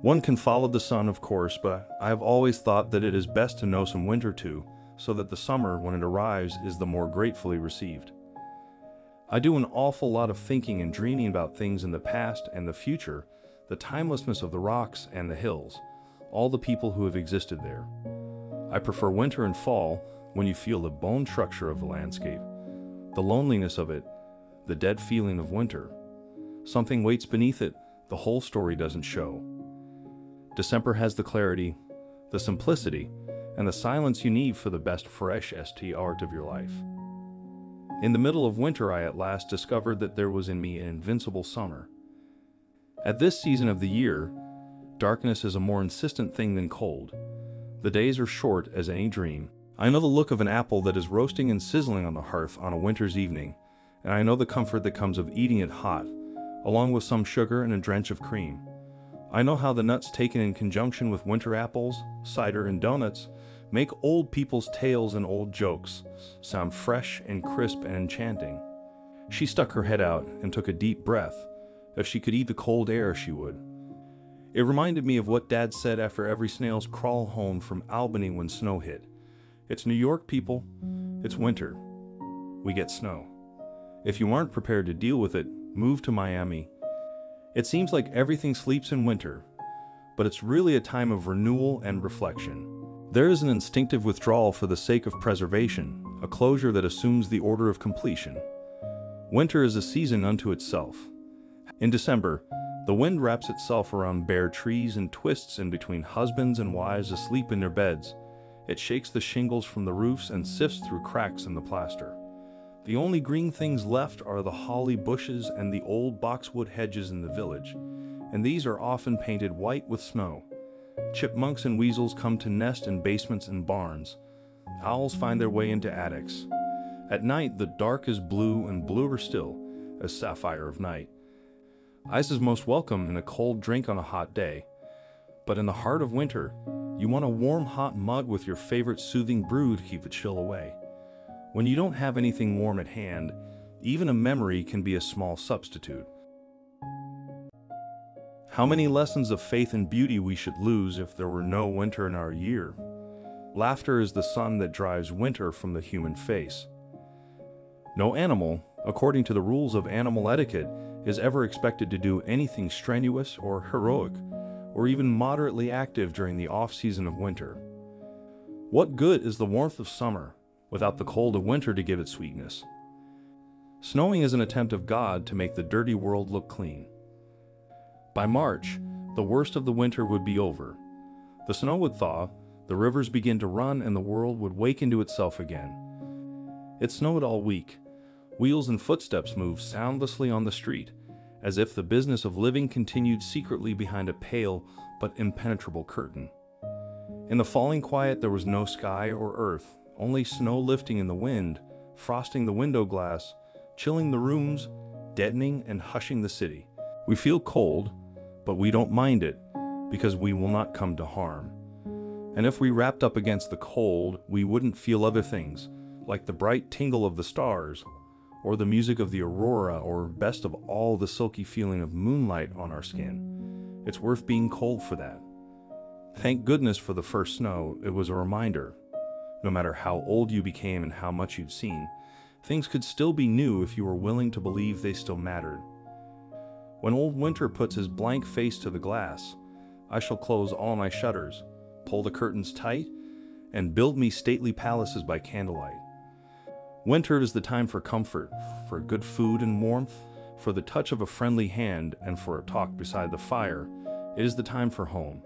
One can follow the sun, of course, but I have always thought that it is best to know some winter too, so that the summer, when it arrives, is the more gratefully received. I do an awful lot of thinking and dreaming about things in the past and the future, the timelessness of the rocks and the hills, all the people who have existed there. I prefer winter and fall when you feel the bone structure of the landscape, the loneliness of it, the dead feeling of winter. Something waits beneath it, the whole story doesn't show. December has the clarity, the simplicity, and the silence you need for the best fresh ST art of your life. In the middle of winter, I at last discovered that there was in me an invincible summer. At this season of the year, darkness is a more insistent thing than cold. The days are short as any dream. I know the look of an apple that is roasting and sizzling on the hearth on a winter's evening, and I know the comfort that comes of eating it hot, along with some sugar and a drench of cream. I know how the nuts taken in conjunction with winter apples, cider, and donuts make old people's tales and old jokes sound fresh and crisp and enchanting. She stuck her head out and took a deep breath. If she could eat the cold air, she would. It reminded me of what Dad said after every snail's crawl home from Albany when snow hit. It's New York, people. It's winter. We get snow. If you aren't prepared to deal with it, move to Miami it seems like everything sleeps in winter, but it's really a time of renewal and reflection. There is an instinctive withdrawal for the sake of preservation, a closure that assumes the order of completion. Winter is a season unto itself. In December, the wind wraps itself around bare trees and twists in between husbands and wives asleep in their beds. It shakes the shingles from the roofs and sifts through cracks in the plaster. The only green things left are the holly bushes and the old boxwood hedges in the village, and these are often painted white with snow. Chipmunks and weasels come to nest in basements and barns. Owls find their way into attics. At night, the dark is blue and bluer still, a sapphire of night. Ice is most welcome in a cold drink on a hot day. But in the heart of winter, you want a warm hot mug with your favorite soothing brew to keep the chill away. When you don't have anything warm at hand, even a memory can be a small substitute. How many lessons of faith and beauty we should lose if there were no winter in our year. Laughter is the sun that drives winter from the human face. No animal, according to the rules of animal etiquette, is ever expected to do anything strenuous or heroic, or even moderately active during the off season of winter. What good is the warmth of summer without the cold of winter to give it sweetness. Snowing is an attempt of God to make the dirty world look clean. By March, the worst of the winter would be over. The snow would thaw, the rivers begin to run, and the world would wake into itself again. It snowed all week. Wheels and footsteps moved soundlessly on the street, as if the business of living continued secretly behind a pale but impenetrable curtain. In the falling quiet, there was no sky or earth, only snow lifting in the wind, frosting the window glass, chilling the rooms, deadening and hushing the city. We feel cold, but we don't mind it because we will not come to harm. And if we wrapped up against the cold, we wouldn't feel other things, like the bright tingle of the stars, or the music of the aurora, or best of all, the silky feeling of moonlight on our skin. It's worth being cold for that. Thank goodness for the first snow, it was a reminder no matter how old you became and how much you'd seen, things could still be new if you were willing to believe they still mattered. When old winter puts his blank face to the glass, I shall close all my shutters, pull the curtains tight, and build me stately palaces by candlelight. Winter is the time for comfort, for good food and warmth, for the touch of a friendly hand, and for a talk beside the fire. It is the time for home.